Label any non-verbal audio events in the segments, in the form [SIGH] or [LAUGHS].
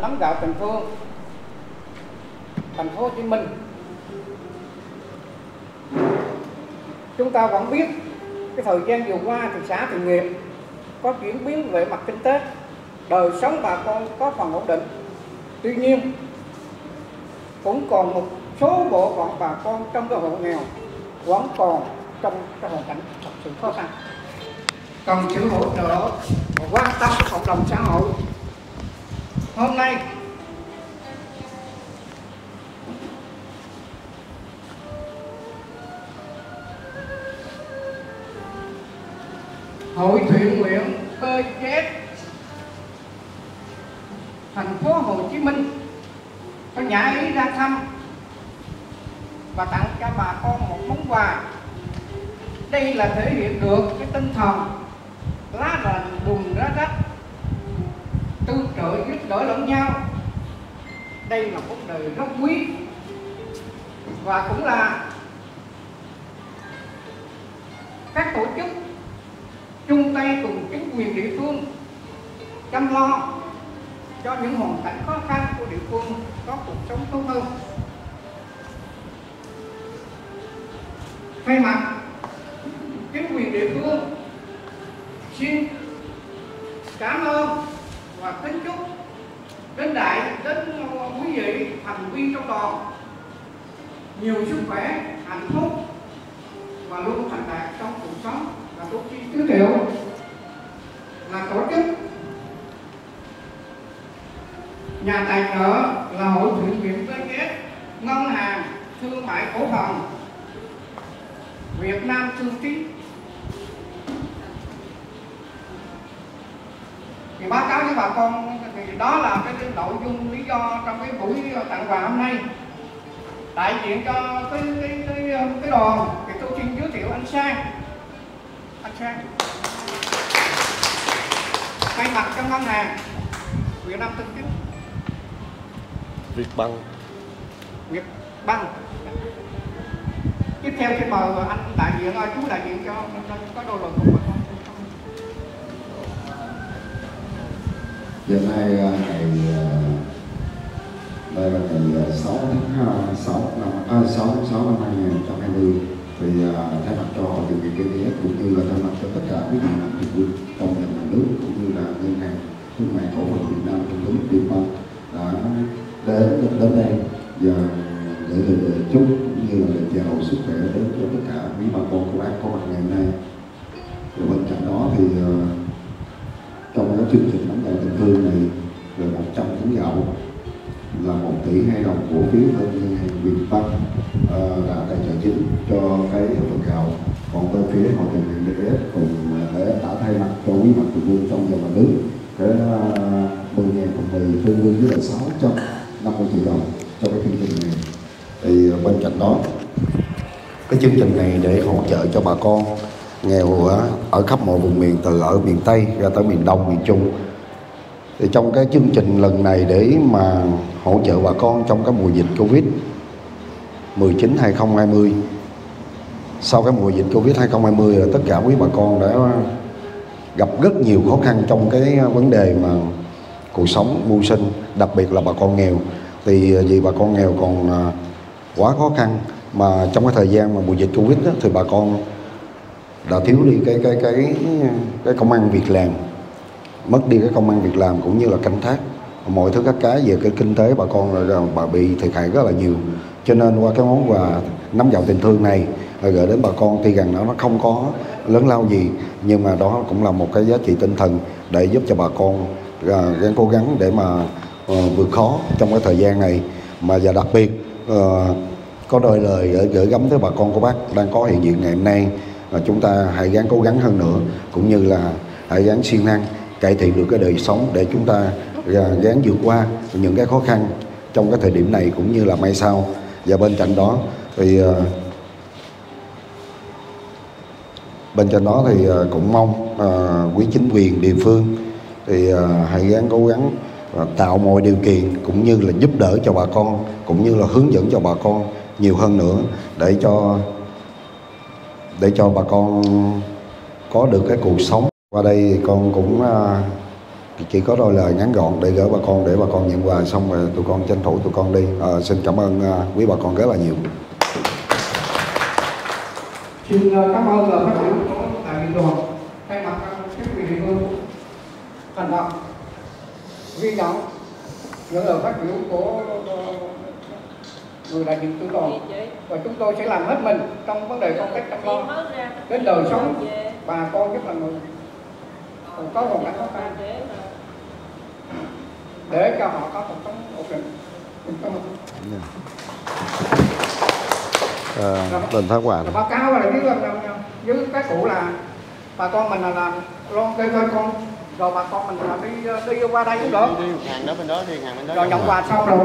nắm gạo tình thương thành phố Hồ Chí Minh. Chúng ta vẫn biết cái thời gian vừa qua thì xã thị Nghiệp có chuyển biến về mặt kinh tế. Đời sống bà con có phần ổn định. Tuy nhiên, cũng còn một số bộ phận bà con trong cái hộ nghèo vẫn còn trong cái hoàn cảnh thật sự khó khăn. Cần sự hỗ trợ và quan tâm của cộng đồng xã hội hôm nay hội thuyền nguyện PGS thành phố Hồ Chí Minh có nhà ý ra thăm và tặng cho bà con một món quà. Đây là thể hiện được cái tinh thần lá lành đùm lá rách tương trợ giúp đỡ lẫn nhau. Đây là cuộc đời rất quý. Và cũng là các tổ chức chung tay cùng chính quyền địa phương chăm lo cho những hoàn cảnh khó khăn của địa phương có cuộc sống tốt hơn. Thay mặt chính quyền địa phương, xin cảm ơn và kính chúc đến đại đến quý vị thành viên trong đoàn nhiều sức khỏe, hạnh phúc và luôn thành đạt trong cuộc sống và tôi xin tứ thiệu là tổ chức. Nhà tài trợ là hội thượng viện liên kết ngân hàng, thương mại cổ phần, Việt Nam Thương Tín thì báo cáo với bà con, thì đó là cái nội dung lý do trong cái buổi tặng quà hôm nay đại diện cho cái cái cái, cái đoàn thì tôi xin giới thiệu anh Sang. Anh Sang. Thay mặt cho ngân hàng Việt Nam Thương Tín Việt Băng. Việt Băng. Tiếp theo xin mời anh đại diện ơi chú đại diện cho có đôi lời cùng con. Giờ nay à, ngày à, đây là ngày 6 tháng 6 năm à, 6 tháng 6 năm 2020 thì uh, thay mặt cho hội điều kiện kinh tế cũng như là thay mặt cho tất cả quý vị làm việc quân trong và nhà nước cũng như là ngân hàng thương mại cổ phần Việt Nam trong nước Việt Nam đã đến đến đây và để lời chúc cũng như là lời chào sức khỏe đến cho tất cả quý bà con cô bác có mặt ngày hôm nay. Và bên cạnh đó thì uh, trong cái chương trình nắm gạo tình thương này về 100 tấn gạo là 1 tỷ 2 đồng cổ phiếu bên ngân hàng Việt tương 650 triệu đồng cho cái chương trình này. Thì ờ, bên cạnh đó cái chương trình này để hỗ trợ cho bà con nghèo ở khắp mọi vùng miền từ ở miền Tây ra tới miền Đông, miền Trung. Thì trong cái chương trình lần này để mà hỗ trợ bà con trong cái mùa dịch Covid 19 2020 sau cái mùa dịch Covid 2020 là tất cả quý bà con đã gặp rất nhiều khó khăn trong cái ờ, vấn đề mà cuộc sống mưu sinh đặc biệt là bà con nghèo. Thì ờ, vì bà con nghèo còn ờ, quá khó khăn mà trong cái thời gian mà mùa dịch Covid đó, thì bà con đã thiếu đi cái cái cái cái công ăn việc làm mất đi cái công ăn việc làm cũng như là canh tác. Mọi thứ các cái về cái kinh tế bà con là bà bị thiệt hại rất là nhiều. Cho nên qua cái món quà nắm giàu tình thương này là gửi đến bà con tuy rằng nó nó không có lớn lao gì nhưng mà đó cũng là một cái giá trị tinh thần để giúp cho bà con à, cố gắng để mà ờ, vượt khó trong cái thời gian này. Mà và đặc biệt ờ, có đôi lời gửi, gửi gắm tới bà con của bác đang có hiện diện ngày hôm nay. Và chúng ta hãy gắng cố gắng hơn nữa cũng như là hãy gắng siêng năng cải thiện được cái đời sống để chúng ta gắng vượt qua những cái khó khăn trong cái thời điểm này cũng như là mai sau. Và bên cạnh đó thì bên cạnh đó thì cũng mong quý chính quyền địa phương thì à, Hải hãy gắng cố gắng à, tạo mọi điều kiện cũng như là giúp đỡ cho bà con cũng như là hướng dẫn cho bà con nhiều hơn nữa để cho để cho bà con có được cái cuộc sống. Qua đây thì con cũng à, chỉ có đôi lời ngắn gọn để gửi bà con để bà con nhận quà xong rồi tụi con tranh thủ tụi con đi. À, xin cảm ơn quý bà con rất là nhiều. Xin cảm ơn là phát biểu của đại đoàn thay mặt các quý vị địa phương thành thật ghi nhận những lời phát biểu của ờ, người đại diện tư đoàn. Và chúng tôi sẽ làm hết mình trong vấn đề công tác chăm lo đến đời sống bà con nhất là người. Có hoàn cảnh khó khăn. Để cho họ có cuộc sống ổn định. À, phát quà Rồi báo cáo là với, với các cụ là bà con mình là làm lo cây cây con rồi bà con mình đi đi qua đây cũng được. Hàng đó bên đó thì hàng bên đó rồi nhận quà xong rồi.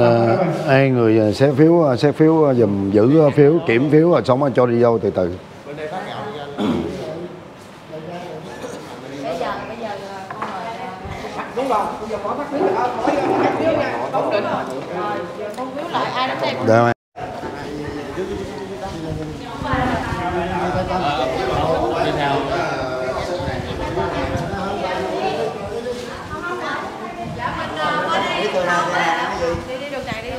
À, ai người xé phiếu xé phiếu dùm giữ phiếu kiểm phiếu rồi xong rồi cho đi vô từ từ. Bên đây phát gạo đi ra. Bây giờ bây giờ con mời đúng rồi bây giờ có phát phiếu ở mỗi hai phiếu nha ổn định rồi. Giờ con biếu lại ai đến đây cũng Đây, đi theo đi đi đường này đi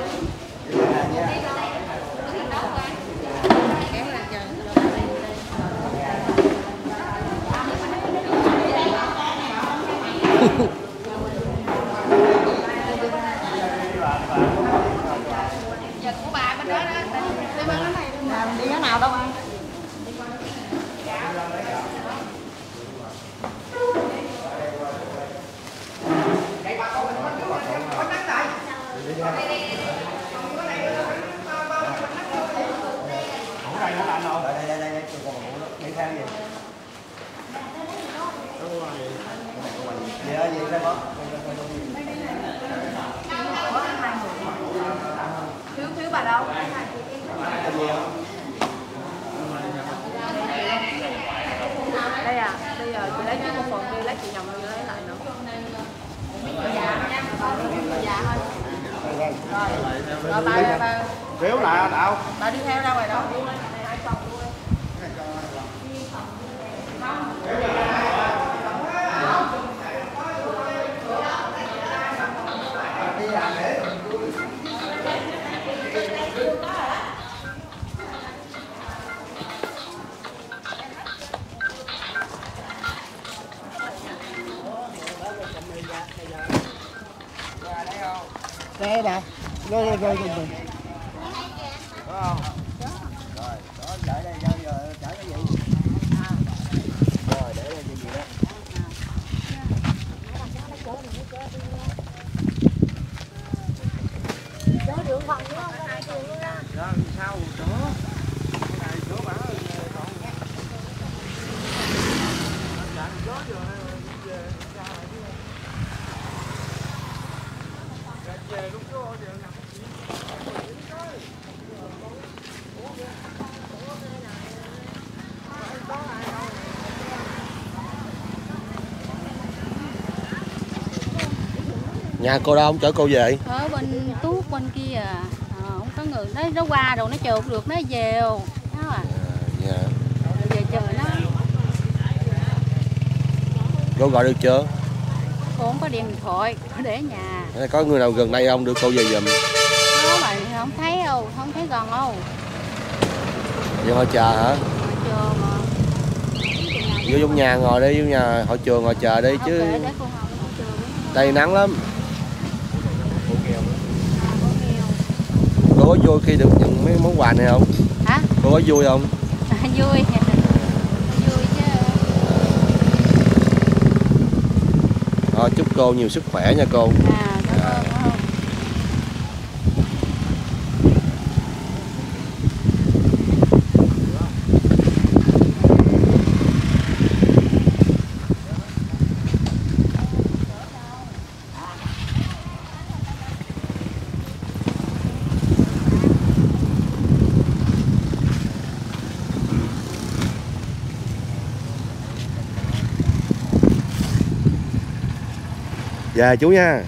kéo lên chờ giờ của bà bên đi bên đó này làm đi cái nào đâu phiếu phiếu bà đâu? Đây à bây giờ chị lấy trước một phần đi lấy chị nhầm đi lấy lại nữa. Dạ dạ thôi rồi rồi bà bà phiếu lại đạo bà đi theo ra ngoài đó đây nè. Rồi rồi rồi rồi Nhà cô đâu? Không chở cô về? ở bên tuốt bên kia à. Ờ, không có người nó nó qua rồi nó chụp được nó về đó à. Dạ. Rồi về chờ nó. Cô gọi được chưa? cô không có điện thoại cô để nhà. Có người nào gần đây không? Đưa cô về giùm? đó mà không thấy đâu không thấy gần đâu. Giờ họ chờ hả? mà chờ mà. Vô trong nhà ngồi đi, vô nhà họ trường ngồi chờ đi chứ. nó Đây nắng lắm cô nghèo Cô có vui khi được nhận mấy món quà này không? hả? Cô có vui không? à, vui. [LAUGHS] Vui chứ. Thôi chúc cô nhiều sức khỏe nha cô. À cảm ơn quá không Dạ chú nha.